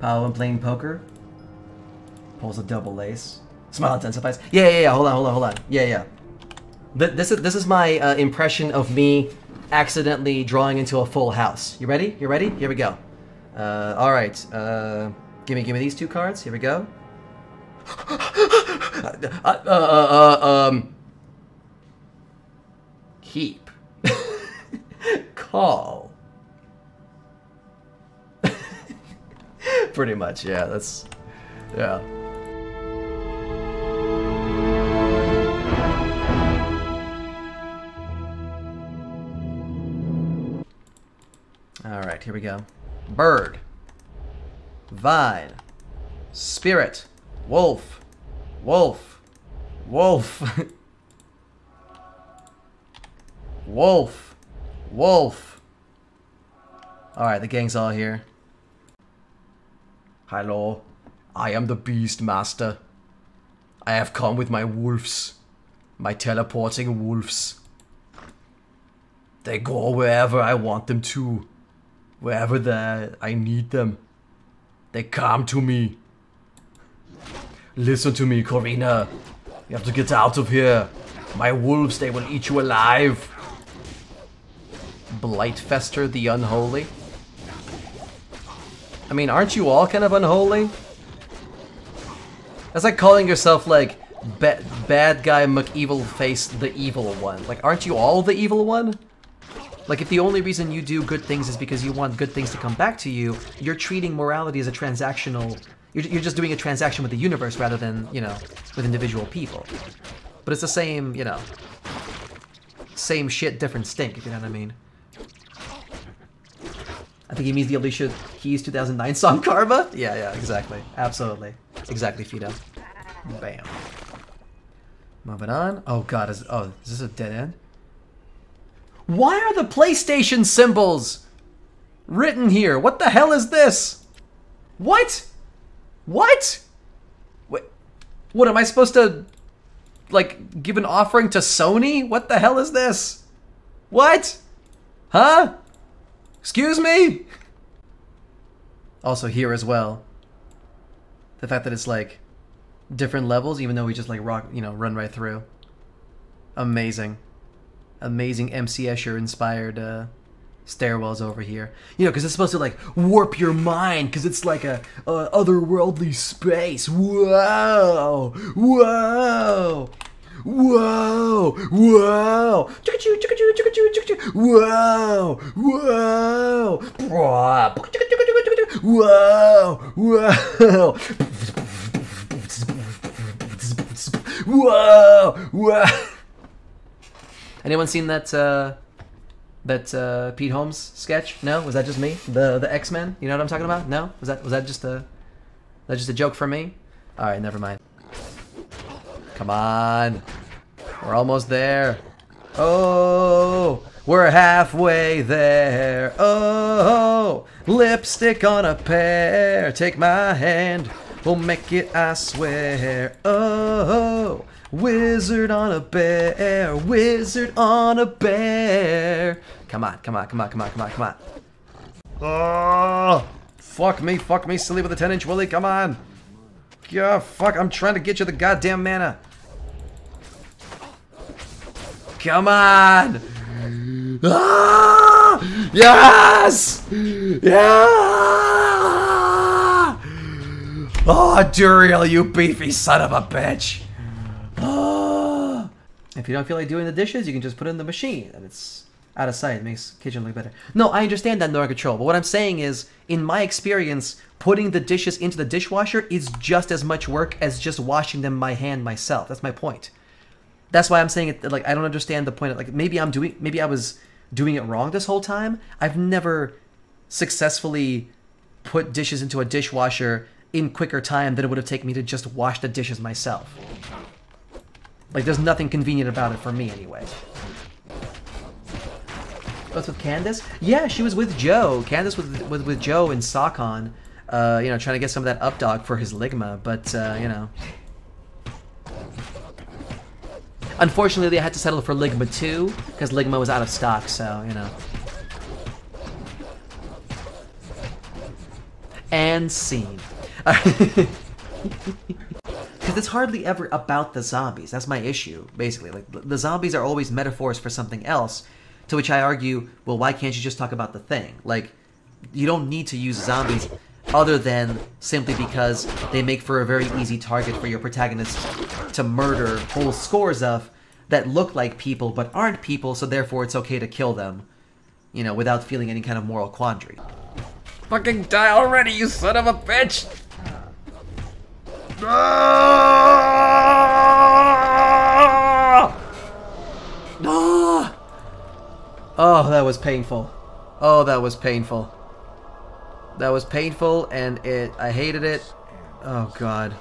Paolo when playing poker. Pulls a double ace. Smile intensifies. Yeah, yeah, yeah. Hold on, hold on, hold on. Yeah, yeah. Th- This is this is my uh, impression of me accidentally drawing into a full house. You ready? You ready? Here we go. Uh, all right. Uh, give me give me these two cards. Here we go. uh, uh, uh, uh, um. Keep. Call. Pretty much, yeah. That's yeah. All right, here we go. Bird, vine, spirit, wolf, wolf, wolf, wolf, wolf. All right, the gang's all here. Hello, I am the Beast Master. I have come with my wolves, my teleporting wolves. They go wherever I want them to, wherever the, I need them. They come to me. Listen to me, Corina. You have to get out of here. My wolves, they will eat you alive. Blightfester the Unholy. I mean, aren't you all kind of unholy? That's like calling yourself like ba- bad guy McEvil face the evil one. Like, aren't you all the evil one? Like, if the only reason you do good things is because you want good things to come back to you, you're treating morality as a transactional. You're, you're just doing a transaction with the universe rather than, you know, with individual people. But it's the same, you know, same shit, different stink, if you know what I mean. He means the Alicia Keys 2009 song Karma? Yeah, yeah, exactly. Absolutely. Exactly, Fido. Bam. Moving on. Oh god, is oh, is this a dead end? Why are the PlayStation symbols written here? What the hell is this? What? What? Wait, what am I supposed to like give an offering to Sony? What the hell is this? What? Huh? Excuse me? Also here as well. The fact that it's like different levels even though we just like rock, you know, run right through. Amazing. Amazing MC Escher inspired uh stairwells over here. You know, because it's supposed to like warp your mind because it's like a, a otherworldly space. Whoa! Whoa! Whoa! Whoa! Chicka-choo, chicka-choo, chicka-choo, chicka-choo. Whoa! Whoa! Blah. Whoa! Whoa! Whoa! Whoa! Anyone seen that uh, that uh, Pete Holmes sketch? No, was that just me? The the X Men? You know what I'm talking about? No, was that was that just a that just a joke for me? All right, never mind. Come on, we're almost there. Oh, we're halfway there. Oh, lipstick on a pear. Take my hand, we'll make it. I swear. Oh. Wizard on a bear, wizard on a bear. Come on, come on, come on, come on, come on, come on. Oh, fuck me, fuck me, silly with a 10 inch willy, come on. Yeah, fuck, I'm trying to get you the goddamn mana. Come on. Ah! Yes! Yeah! Oh, Duriel, you beefy son of a bitch. Ah! If you don't feel like doing the dishes, you can just put it in the machine, and it's out of sight. It makes kitchen look better. No, I understand that Nora Control, but what I'm saying is, in my experience, putting the dishes into the dishwasher is just as much work as just washing them by hand myself. That's my point. That's why I'm saying it. Like I don't understand the point. Of, like maybe I'm doing, maybe I was doing it wrong this whole time. I've never successfully put dishes into a dishwasher in quicker time than it would have taken me to just wash the dishes myself. Like, there's nothing convenient about it for me, anyway. What's with Candace? Yeah, she was with Joe. Candace was with, with Joe in Sakon, uh, you know, trying to get some of that updog for his Ligma, but, uh, you know. Unfortunately, they had to settle for Ligma 2, because Ligma was out of stock, so, you know. And scene. Because it's hardly ever about the zombies. That's my issue, basically. Like the zombies are always metaphors for something else. To which I argue, well, why can't you just talk about the thing? Like, you don't need to use zombies other than simply because they make for a very easy target for your protagonist to murder whole scores of that look like people but aren't people, so therefore it's okay to kill them, you know, without feeling any kind of moral quandary. Fucking die already, you son of a bitch! Ah! Oh, that was painful. Oh, that was painful. That was painful, and it. I hated it. Oh God.